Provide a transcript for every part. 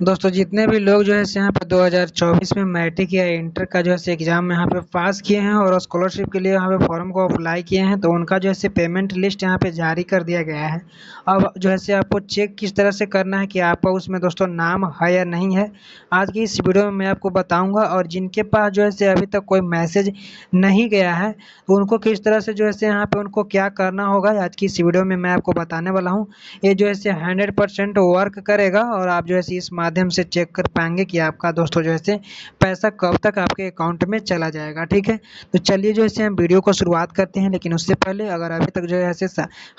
दोस्तों, जितने भी लोग जो है यहाँ पे 2024 में मैट्रिक या इंटर का जो है एग्ज़ाम यहाँ पे पास किए हैं और स्कॉलरशिप के लिए यहाँ पे फॉर्म को अप्लाई किए हैं तो उनका जो है पेमेंट लिस्ट यहाँ पे जारी कर दिया गया है। अब जो है आपको चेक किस तरह से करना है कि आपका उसमें दोस्तों नाम है या नहीं है, आज की इस वीडियो में मैं आपको बताऊँगा और जिनके पास जो है अभी तक कोई मैसेज नहीं गया है, उनको किस तरह से जो है यहाँ पे उनको क्या करना होगा, आज की इस वीडियो में मैं आपको बताने वाला हूँ। ये जो है हंड्रेड वर्क करेगा और आप जो है इस माध्यम से चेक कर पाएँगे कि आपका दोस्तों जो है से पैसा कब तक आपके अकाउंट में चला जाएगा, ठीक है? तो चलिए जो है हम वीडियो को शुरुआत करते हैं, लेकिन उससे पहले अगर अभी तक जो है से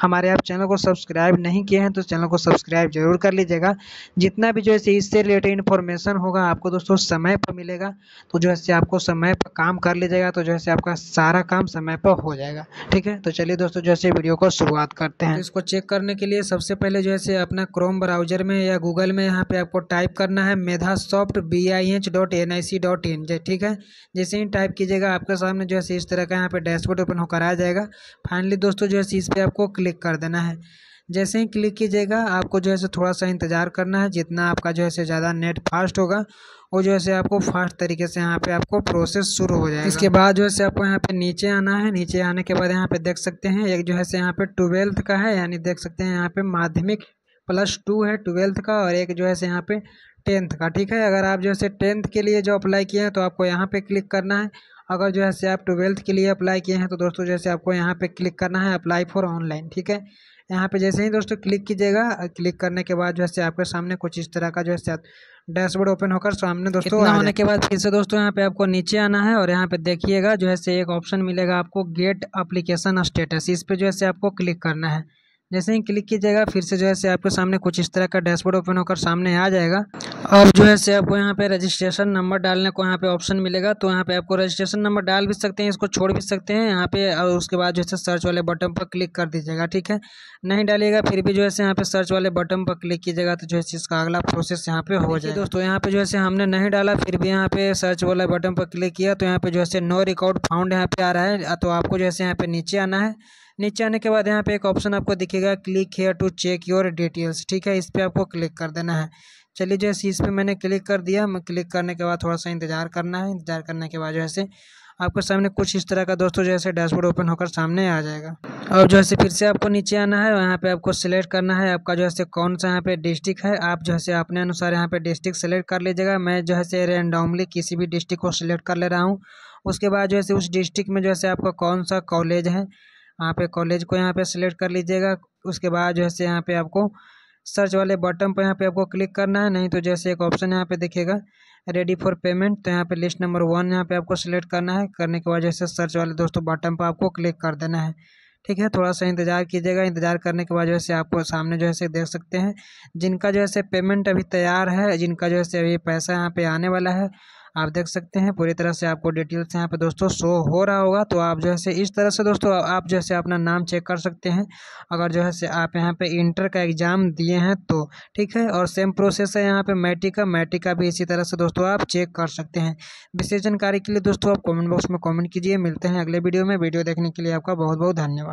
हमारे आप चैनल को सब्सक्राइब नहीं किए हैं तो चैनल को सब्सक्राइब ज़रूर कर लीजिएगा। जितना भी जो है इससे रिलेटेड इन्फॉर्मेशन होगा, आपको दोस्तों समय पर मिलेगा तो जो है आपको समय पर काम कर लीजिएगा तो जो है आपका सारा काम समय पर हो जाएगा, ठीक है? तो चलिए दोस्तों जो है वीडियो को शुरुआत करते हैं। तो इसको चेक करने के लिए सबसे पहले जो है अपना क्रोम ब्राउज़र में या गूगल में यहाँ पे आपको टाइप करना करना है Medha soft B I H dot N I C dot in ठीक है? जैसे ही टाइप कीजिएगा, आपके सामने जो है इस तरह का यहाँ पे डैशबोर्ड ओपन होकर आ जाएगा। फाइनली दोस्तों जो है इस पर आपको क्लिक कर देना है। जैसे ही क्लिक कीजिएगा, आपको जो है थोड़ा सा इंतज़ार करना है, जितना आपका जो है ज़्यादा नेट फास्ट होगा वो जो है आपको फास्ट तरीके से यहाँ पे आपको प्रोसेस शुरू हो जाएगा। इसके बाद जो है आपको यहाँ पे नीचे आना है। नीचे आने के बाद यहाँ पे देख सकते हैं, एक जो है यहाँ पे ट्वेल्थ का है, यानी देख सकते हैं यहाँ पे माध्यमिक प्लस टू है ट्वेल्थ का और एक जो है यहाँ पे टेंथ का ठीक है? अगर आप जैसे टेंथ के लिए जो अप्लाई किए हैं तो आपको यहाँ पे क्लिक करना है। अगर जो है से आप ट्वेल्थ के लिए अप्लाई किए हैं तो दोस्तों जैसे आपको यहाँ पे क्लिक करना है अप्लाई फॉर ऑनलाइन ठीक है? यहाँ पे जैसे ही दोस्तों क्लिक कीजिएगा क्लिक करने के बाद जो है आपके सामने कुछ इस तरह का जो है डैशबोर्ड ओपन होकर सामने दोस्तों होने के बाद फिर से दोस्तों यहाँ पे आपको नीचे आना है और यहाँ पे देखिएगा जो है एक ऑप्शन मिलेगा आपको गेट अप्लीकेशन स्टेटस इस पर जो है आपको क्लिक करना है। जैसे ही क्लिक कीजिएगा फिर से जो है आपके सामने कुछ इस तरह का डैशबोर्ड ओपन होकर सामने आ जाएगा अब जो है से आपको यहाँ पे रजिस्ट्रेशन नंबर डालने को यहाँ पे ऑप्शन मिलेगा तो यहाँ पे आपको रजिस्ट्रेशन नंबर डाल भी सकते हैं इसको छोड़ भी सकते हैं यहाँ पे और उसके बाद जो है सर्च वाले बटन पर क्लिक कर दीजिएगा ठीक है नहीं डालिएगा फिर भी जो है यहाँ पे सर्च वाले बटन पर क्लिक कीजिएगा तो जो है इसका अगला प्रोसेस यहाँ पे हो जाए दोस्तों यहाँ पे जो है हमने नहीं डाला फिर भी यहाँ पे सर्च वाले बटन पर क्लिक किया तो यहाँ पे जो है नो रिकॉर्ड फाउंड यहाँ पे आ रहा है तो आपको जो है यहाँ पे नीचे आना है नीचे आने के बाद यहाँ पे एक ऑप्शन आपको दिखेगा click here to check your details ठीक है, इस पर आपको क्लिक कर देना है। चलिए जैसे इस पर मैंने क्लिक कर दिया, मैं क्लिक करने के बाद थोड़ा सा इंतज़ार करना है। इंतज़ार करने के बाद जो है आपके सामने कुछ इस तरह का दोस्तों जैसे डैशबोर्ड ओपन होकर सामने आ जाएगा। और जो है फिर से आपको नीचे आना है यहाँ पे आपको सिलेक्ट करना है। आपका जो है कौन सा यहाँ पे डिस्ट्रिक्ट है, आप जो है अपने अनुसार यहाँ पे डिस्ट्रिक्ट सेलेक्ट कर लीजिएगा। मैं जो है रेंडमली किसी भी डिस्ट्रिक्ट को सिलेक्ट कर ले रहा हूँ। उसके बाद जो है उस डिस्ट्रिक्ट में जो है आपका कौन सा कॉलेज है यहाँ पे कॉलेज को यहाँ पे सिलेक्ट कर लीजिएगा। उसके बाद जो है यहाँ पे आपको सर्च वाले बटन पर यहाँ पे आपको क्लिक करना है, नहीं तो जैसे एक ऑप्शन यहाँ पे दिखेगा, रेडी फॉर पेमेंट। तो यहाँ पे लिस्ट नंबर वन यहाँ पे आपको सिलेक्ट करना है। करने के बाद जैसे सर्च वाले दोस्तों बटन पर आपको क्लिक कर देना है। ठीक है, थोड़ा सा इंतज़ार कीजिएगा। इंतज़ार करने के बाद जो है आपको सामने जो है देख सकते हैं, जिनका जो है पेमेंट अभी तैयार है, जिनका जो है अभी पैसा यहाँ पे आने वाला है आप देख सकते हैं, पूरी तरह से आपको डिटेल्स यहाँ पे दोस्तों शो हो रहा होगा। तो आप जो है से इस तरह से दोस्तों आप जो है से अपना नाम चेक कर सकते हैं। अगर जो है से आप यहाँ पे इंटर का एग्ज़ाम दिए हैं तो ठीक है? और सेम प्रोसेस है यहाँ पे मैट्रिक का मैट्रिक का भी इसी तरह से दोस्तों आप चेक कर सकते हैं। विशेष जानकारी के लिए दोस्तों आप कॉमेंट बॉक्स में कॉमेंट कीजिए। मिलते हैं अगले वीडियो में। वीडियो देखने के लिए आपका बहुत बहुत धन्यवाद।